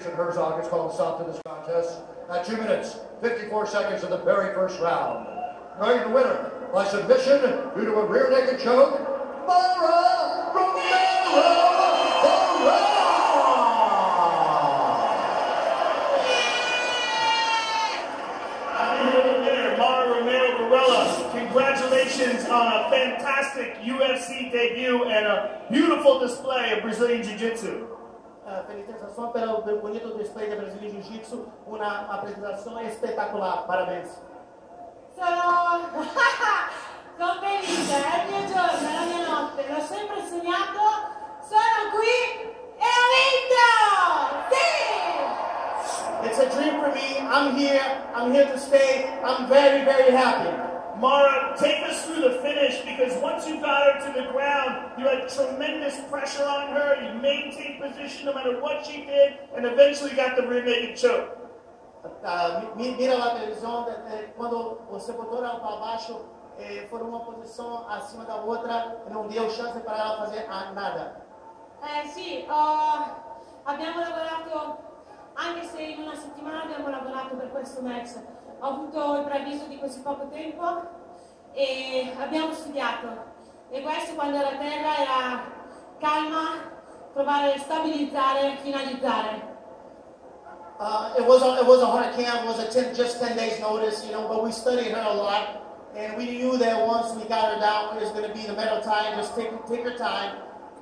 Jason Herzog has called a stop to this contest at 2 minutes, 54 seconds of the very first round. The winner by submission due to a rear naked choke, Mara Romero. Congratulations on a fantastic UFC debut and a beautiful display of Brazilian Jiu-Jitsu. Uh, felicitações pelo bonito display da Brasília Jiu-Jitsu, uma apresentação espetacular, parabéns. Sono... Sono felice, è il mio giorno, è la mia notte, l'ho sempre sognato, sono qui e ho vinto! Sì! It's a dream for me, I'm here, I'm here to stay, I'm very, very happy. Mara, take us through the finish because once you got her to the ground, you had tremendous pressure on her. You maintained position no matter what she did, and eventually got the rear naked choke. Uh, mira a televisão, quando você botou ela para baixo, eh, foi uma posição acima da outra, não deu chance para ela fazer nada. Eh sì, uh, abbiamo lavorato, anche se in una settimana abbiamo lavorato per questo match. ho avuto il preavviso di così poco tempo e abbiamo studiato. E questo quando era a terra era calma, provare a stabilizzare, finalizzare. Uh, it was a, it was a hard camp. It was a ten, just ten days notice, you know. But we studied her a lot, and we knew that once we got her down, it was going to be the medal time. Just take take her time,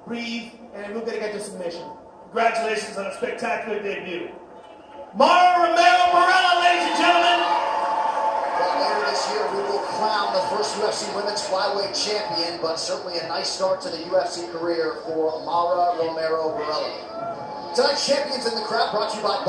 breathe, and we're going to get the submission. Congratulations on a spectacular debut. Mara Romero this year, we will crown the first UFC Women's Flyweight Champion, but certainly a nice start to the UFC career for Mara Romero Borella. Tonight's champions in the crowd brought to you by